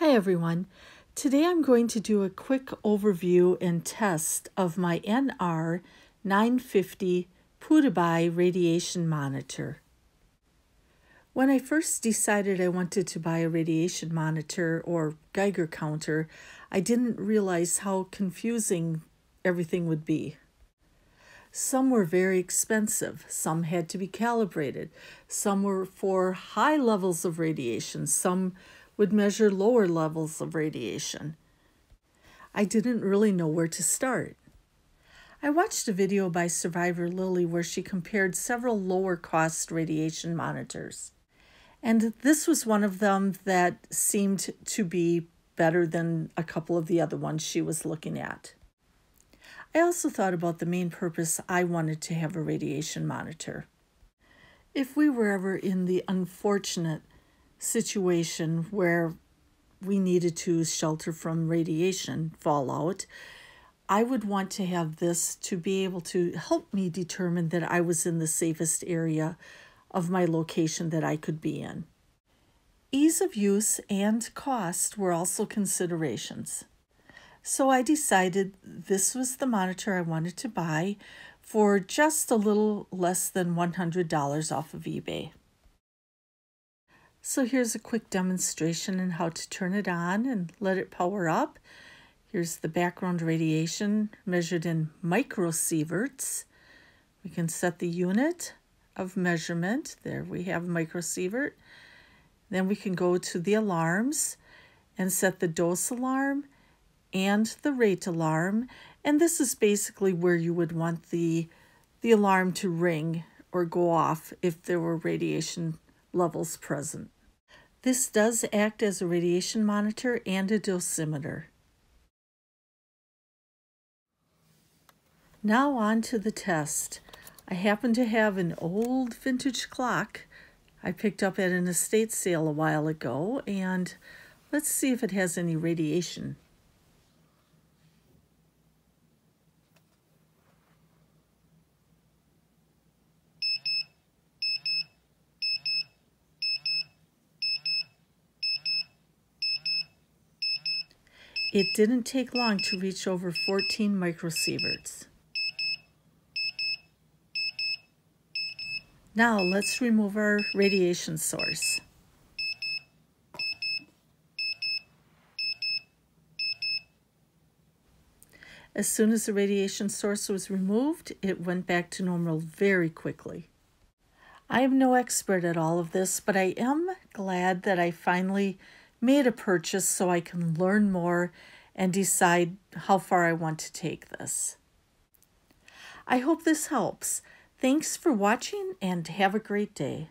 Hi everyone. Today I'm going to do a quick overview and test of my NR 950 Pudibei radiation monitor. When I first decided I wanted to buy a radiation monitor or Geiger counter, I didn't realize how confusing everything would be. Some were very expensive, some had to be calibrated, some were for high levels of radiation, some would measure lower levels of radiation. I didn't really know where to start. I watched a video by Survival Lilly where she compared several lower cost radiation monitors. And this was one of them that seemed to be better than a couple of the other ones she was looking at. I also thought about the main purpose I wanted to have a radiation monitor. If we were ever in the unfortunate situation where we needed to shelter from radiation fallout, I would want to have this to be able to help me determine that I was in the safest area of my location that I could be in. Ease of use and cost were also considerations. So I decided this was the monitor I wanted to buy for just a little less than $100 off of eBay. So here's a quick demonstration on how to turn it on and let it power up. Here's the background radiation measured in microsieverts. We can set the unit of measurement. There we have microsievert. Then we can go to the alarms and set the dose alarm and the rate alarm. And this is basically where you would want the, the alarm to ring or go off if there were radiation levels present. This does act as a radiation monitor and a dosimeter. Now on to the test. I happen to have an old vintage clock I picked up at an estate sale a while ago and let's see if it has any radiation. It didn't take long to reach over 14 microsieverts. Now let's remove our radiation source. As soon as the radiation source was removed, it went back to normal very quickly. I am no expert at all of this, but I am glad that I finally made a purchase so I can learn more and decide how far I want to take this. I hope this helps. Thanks for watching and have a great day.